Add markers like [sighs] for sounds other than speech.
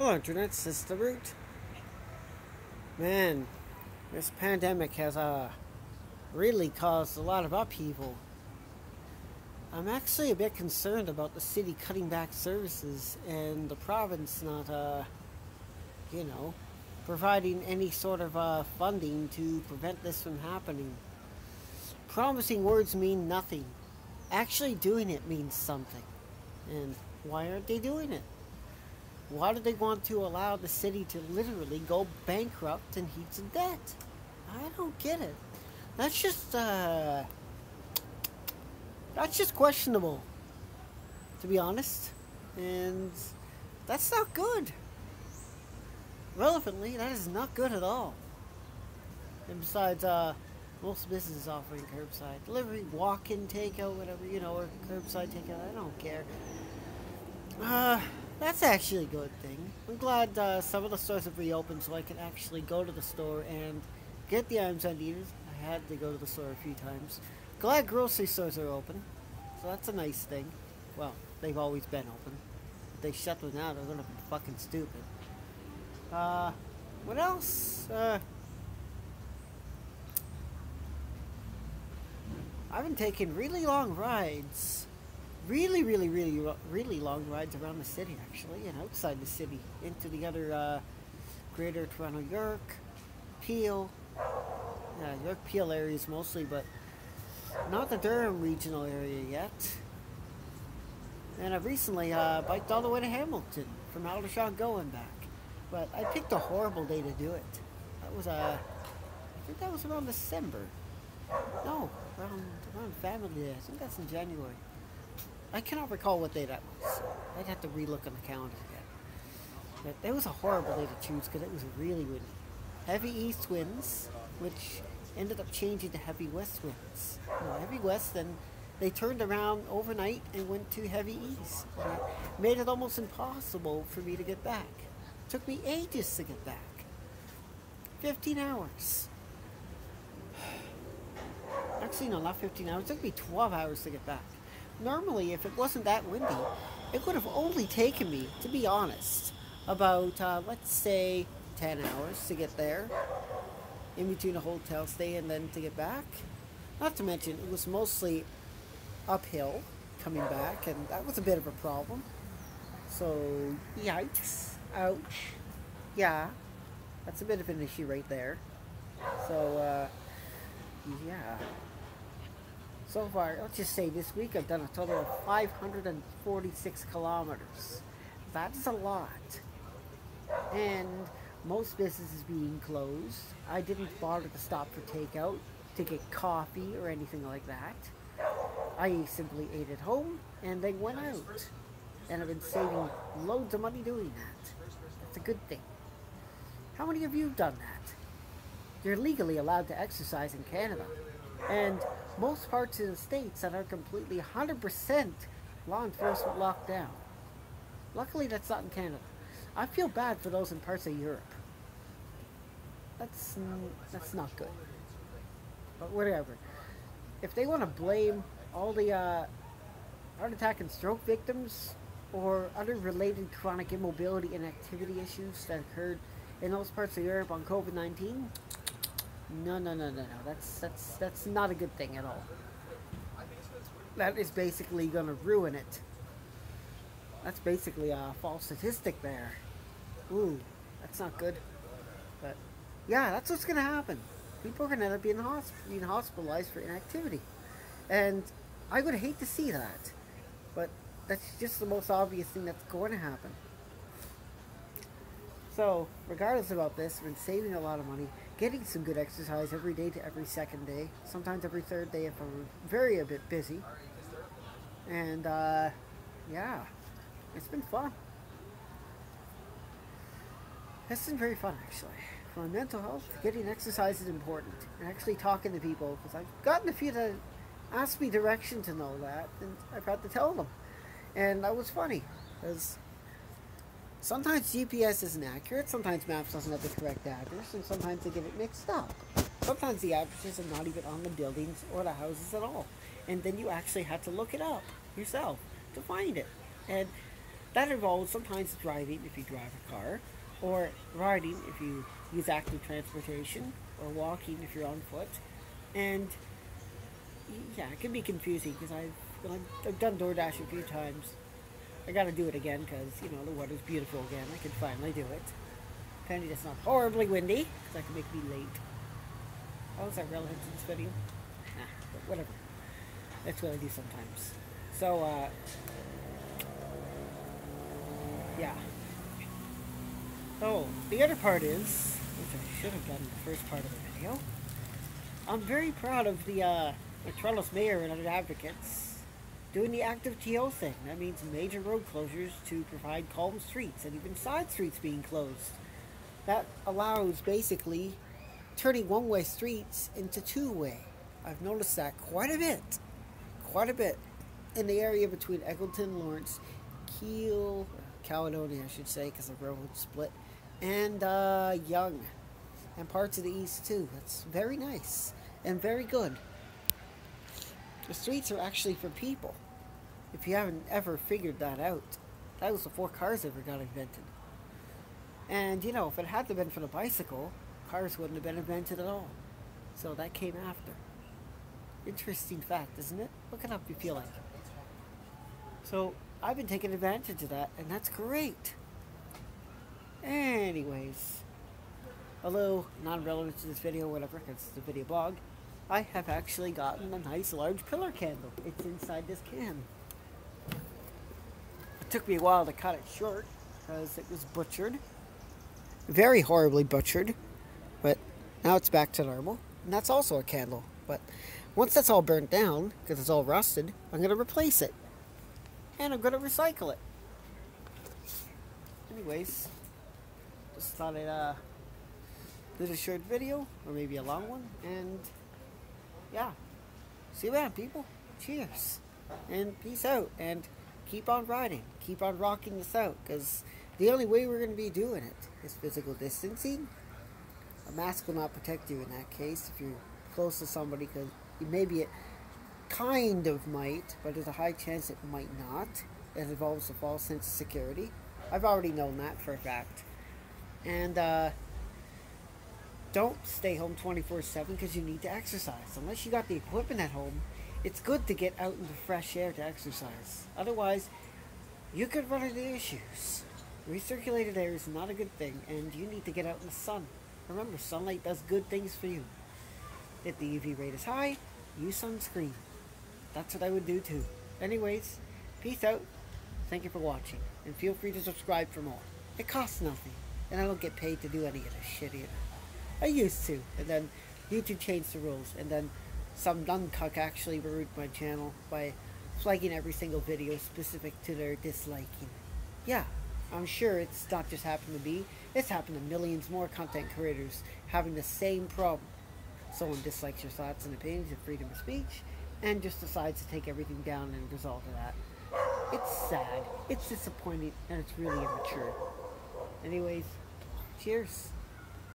Hello, Internet. This is the root. Man, this pandemic has uh, really caused a lot of upheaval. I'm actually a bit concerned about the city cutting back services and the province not, uh, you know, providing any sort of uh, funding to prevent this from happening. Promising words mean nothing. Actually doing it means something. And why aren't they doing it? Why do they want to allow the city to literally go bankrupt and heaps of debt? I don't get it. That's just, uh, that's just questionable, to be honest. And that's not good. Relevantly, that is not good at all. And besides, uh, most businesses offering curbside delivery, walk-in takeout, whatever, you know, or curbside takeout, I don't care. Uh, that's actually a good thing. I'm glad uh, some of the stores have reopened so I can actually go to the store and get the items I needed. I had to go to the store a few times. Glad grocery stores are open. So that's a nice thing. Well, they've always been open. If they shut them down, they're gonna be fucking stupid. Uh, what else? Uh, I've been taking really long rides really, really, really, really long rides around the city, actually, and outside the city, into the other uh, greater Toronto, York, Peel, yeah, York Peel areas mostly, but not the Durham regional area yet. And I've recently uh, biked all the way to Hamilton from Aldershot going back. But I picked a horrible day to do it. That was, uh, I think that was around December. No, around, around Family Day. I think that's in January. I cannot recall what day that was. I'd have to relook on the calendar again. But it was a horrible day to choose because it was really windy. Heavy east winds, which ended up changing to heavy west winds. Heavy west, then they turned around overnight and went to heavy east. Made it almost impossible for me to get back. It took me ages to get back. 15 hours. [sighs] Actually, no, not 15 hours. It took me 12 hours to get back normally, if it wasn't that windy, it would have only taken me, to be honest, about, uh, let's say, 10 hours to get there, in between a hotel stay and then to get back. Not to mention, it was mostly uphill coming back, and that was a bit of a problem. So, yikes. Ouch. Yeah, that's a bit of an issue right there. So, uh, yeah. So far, let's just say this week I've done a total of 546 kilometers. That's a lot. And most businesses being closed, I didn't bother to stop for takeout, to get coffee or anything like that. I simply ate at home and then went out. And I've been saving loads of money doing that. That's a good thing. How many of you have done that? You're legally allowed to exercise in Canada. And most parts of the states that are completely 100% law enforcement locked down. Luckily, that's not in Canada. I feel bad for those in parts of Europe. That's that's not good. But whatever. If they want to blame all the uh, heart attack and stroke victims or other related chronic immobility and activity issues that occurred in those parts of Europe on COVID-19, no, no, no, no, no. That's that's that's not a good thing at all. That is basically going to ruin it. That's basically a false statistic there. Ooh, that's not good. But yeah, that's what's going to happen. People are going to end up being, hosp being hospitalized for inactivity, and I would hate to see that. But that's just the most obvious thing that's going to happen. So, regardless about this, I've been saving a lot of money getting some good exercise every day to every second day, sometimes every third day if I'm very a bit busy. And uh, yeah, it's been fun. It's been very fun actually. For my mental health, getting exercise is important. And actually talking to people, because I've gotten a few that asked me direction to know that, and I've had to tell them. And that was funny, because Sometimes GPS isn't accurate, sometimes maps doesn't have the correct address, and sometimes they get it mixed up. Sometimes the addresses are not even on the buildings or the houses at all. And then you actually have to look it up yourself to find it. And That involves sometimes driving if you drive a car, or riding if you use active transportation, or walking if you're on foot. And yeah, it can be confusing because I've, I've done DoorDash a few times. I got to do it again because you know the weather's beautiful again. I can finally do it. Apparently it's not horribly windy because that can make me late. How is that relevant to this video? Nah, but whatever. That's what I do sometimes. So, uh, yeah. Oh, the other part is, which I should have done in the first part of the video, I'm very proud of the, uh, Mayor and other advocates doing the ActiveTO thing. That means major road closures to provide calm streets and even side streets being closed. That allows basically turning one-way streets into two-way. I've noticed that quite a bit, quite a bit in the area between Eglinton, Lawrence, Keele, Caledonia, I should say, because the road split, and uh, Yonge, and parts of the east too. That's very nice and very good. The streets are actually for people. If you haven't ever figured that out, that was before cars ever got invented. And you know, if it hadn't been for the bicycle, cars wouldn't have been invented at all. So that came after. Interesting fact, isn't it? Look it up if you feel like. So I've been taking advantage of that, and that's great. Anyways, although non-relevant to this video, whatever, because it's a video blog, I have actually gotten a nice large pillar candle. It's inside this can. It took me a while to cut it short because it was butchered. Very horribly butchered, but now it's back to normal. And that's also a candle. But once that's all burnt down, because it's all rusted, I'm going to replace it and I'm going to recycle it. Anyways, just thought I'd uh, do a short video, or maybe a long one, and yeah, see you around, people. Cheers, and peace out, and keep on riding, keep on rocking this out, because the only way we're going to be doing it is physical distancing. A mask will not protect you in that case if you're close to somebody, because maybe it kind of might, but there's a high chance it might not. It involves a false sense of security. I've already known that for a fact. And uh, don't stay home 24 7 because you need to exercise. Unless you got the equipment at home, it's good to get out in the fresh air to exercise. Otherwise, you could run into issues. Recirculated air is not a good thing, and you need to get out in the sun. Remember, sunlight does good things for you. If the UV rate is high, use sunscreen. That's what I would do too. Anyways, peace out. Thank you for watching. And feel free to subscribe for more. It costs nothing. And I don't get paid to do any of this shit either. I used to. And then YouTube changed the rules. And then some cuck actually ruined my channel by flagging every single video specific to their disliking. Yeah, I'm sure it's not just happened to me. It's happened to millions more content creators having the same problem. Someone dislikes your thoughts and opinions of freedom of speech, and just decides to take everything down and result of that. It's sad, it's disappointing, and it's really immature. Anyways, cheers.